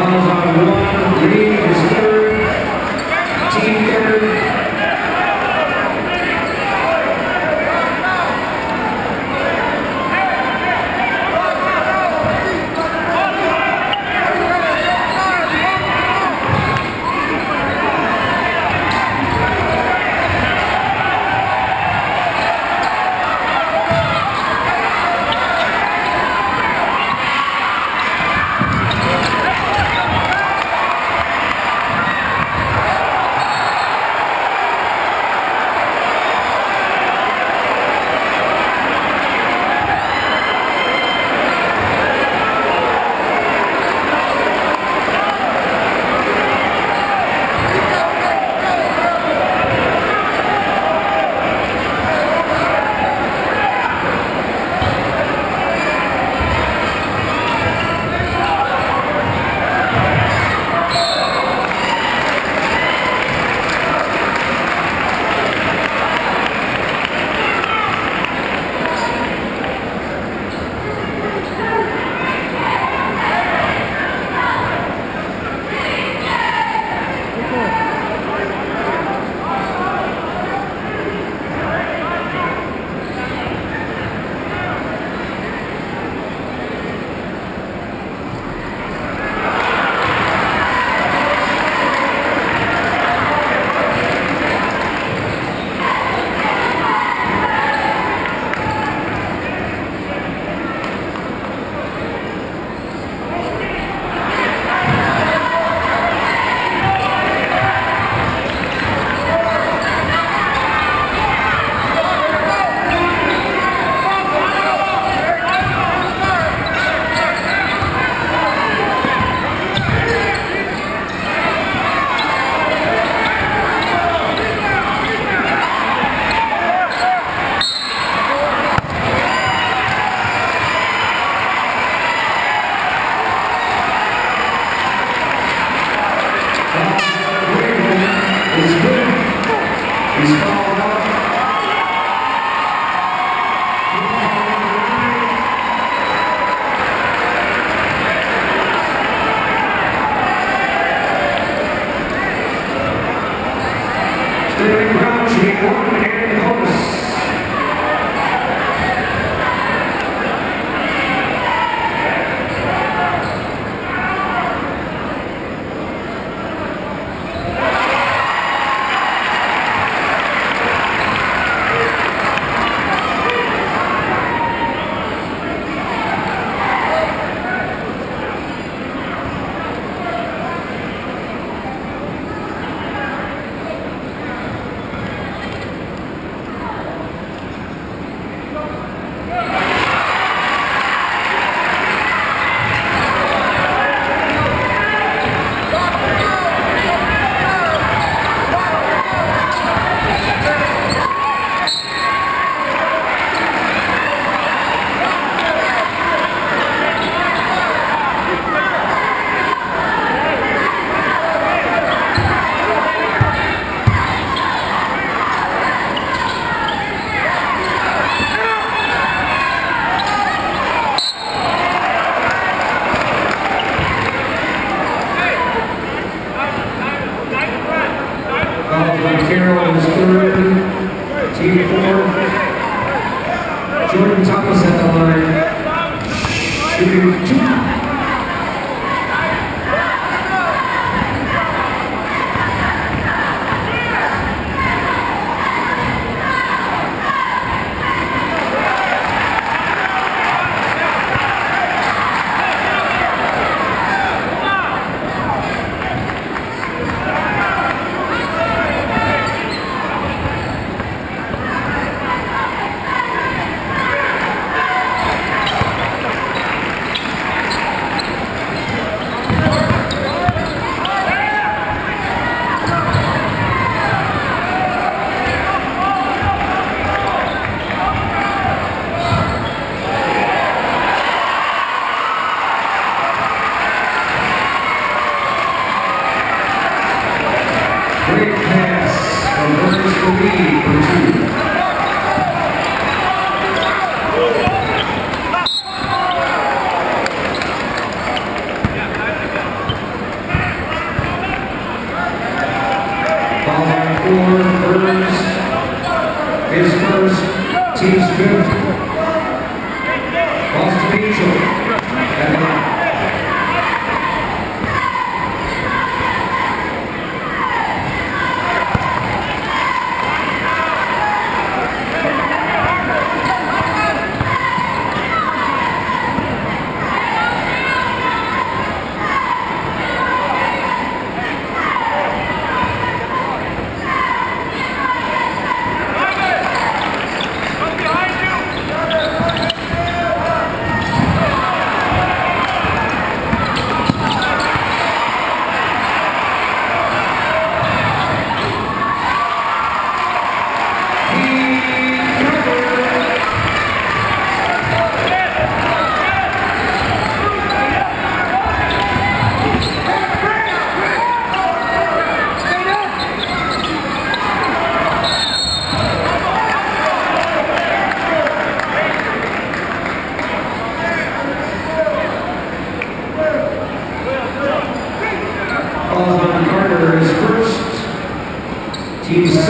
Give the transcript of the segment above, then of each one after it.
Miles on one, Green is third, team third. Balls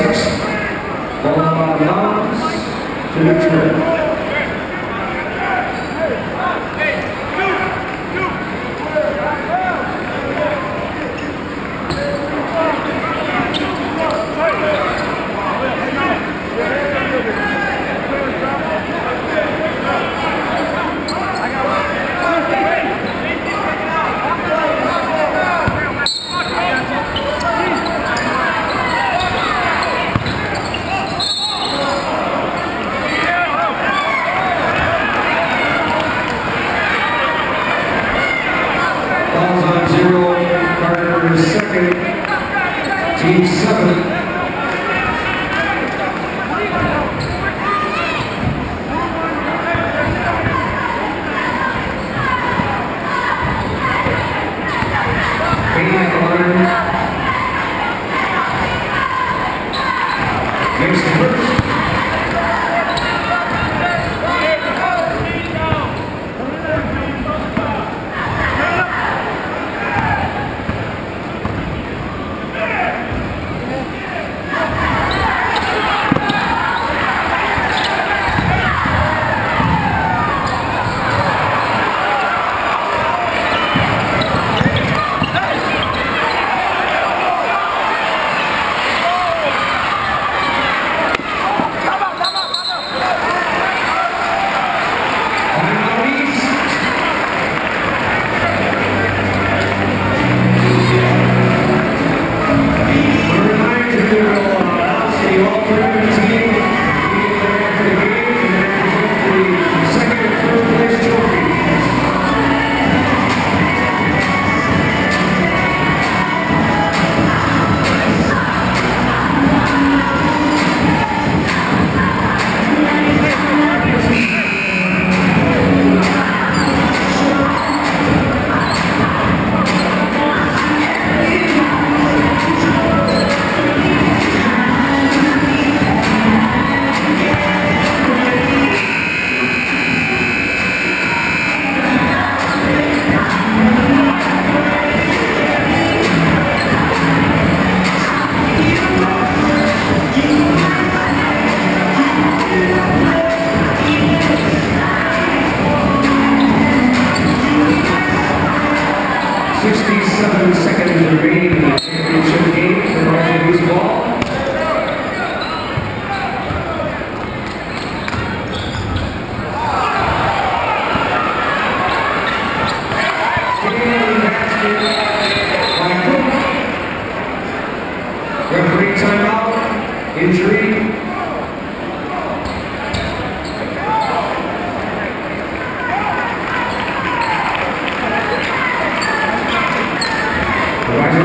Gracias. Team 7.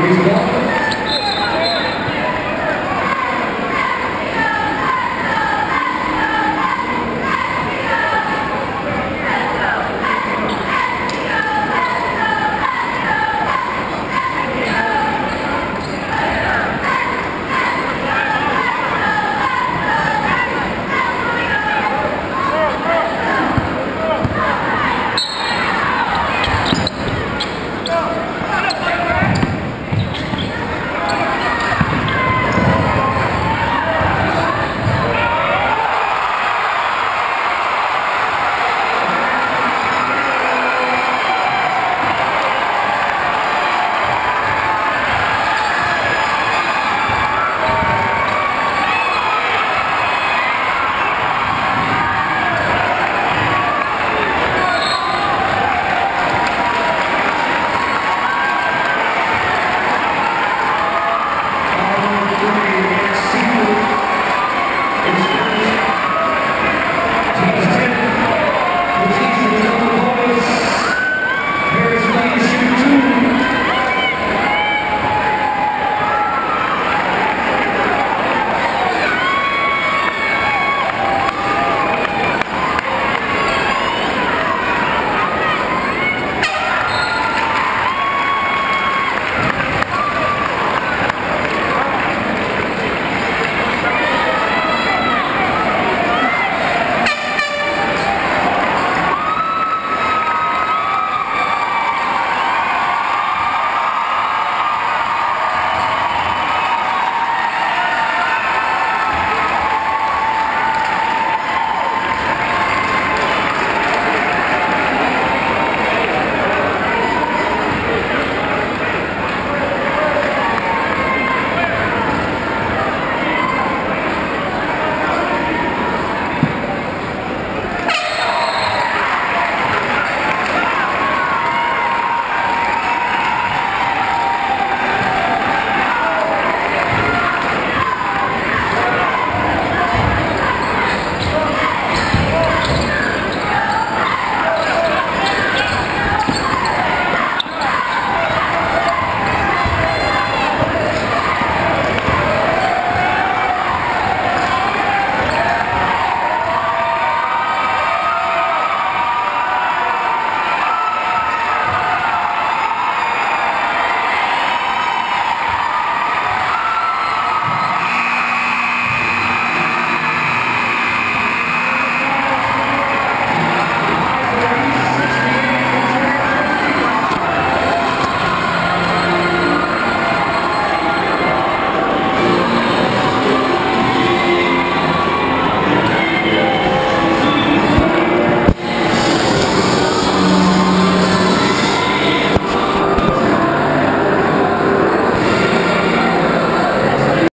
Praise God.